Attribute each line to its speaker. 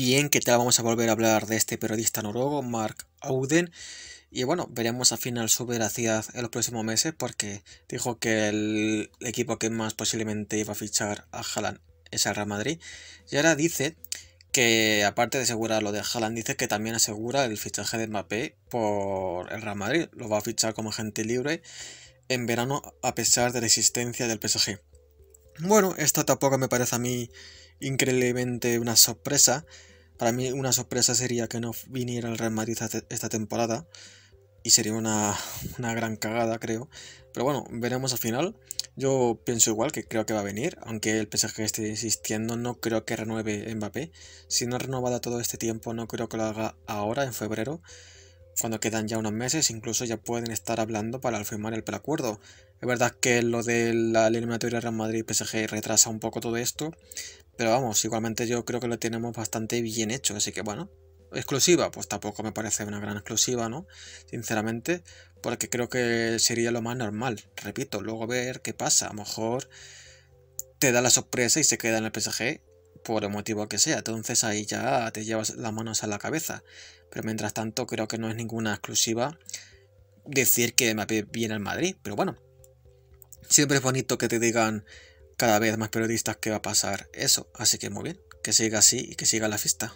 Speaker 1: bien, que tal vamos a volver a hablar de este periodista noruego, Mark Auden. Y bueno, veremos al final su veracidad en los próximos meses porque dijo que el equipo que más posiblemente iba a fichar a Haaland es el Real Madrid. Y ahora dice que aparte de asegurar lo de Haaland, dice que también asegura el fichaje de Mbappé por el Real Madrid. Lo va a fichar como agente libre en verano a pesar de la existencia del PSG. Bueno, esto tampoco me parece a mí increíblemente una sorpresa. Para mí una sorpresa sería que no viniera el Real Madrid esta temporada. Y sería una, una gran cagada, creo. Pero bueno, veremos al final. Yo pienso igual que creo que va a venir, aunque el PSG esté insistiendo, no creo que renueve Mbappé. Si no ha renovado todo este tiempo, no creo que lo haga ahora, en febrero, cuando quedan ya unos meses, incluso ya pueden estar hablando para firmar el preacuerdo. Es verdad que lo de la eliminatoria Real Madrid-PSG retrasa un poco todo esto, pero vamos, igualmente yo creo que lo tenemos bastante bien hecho, así que bueno, exclusiva, pues tampoco me parece una gran exclusiva, ¿no? Sinceramente, porque creo que sería lo más normal. Repito, luego ver qué pasa. A lo mejor te da la sorpresa y se queda en el PSG por el motivo que sea. Entonces ahí ya te llevas las manos a la cabeza. Pero mientras tanto, creo que no es ninguna exclusiva decir que me viene al Madrid. Pero bueno, siempre es bonito que te digan cada vez más periodistas que va a pasar eso. Así que muy bien, que siga así y que siga la fiesta.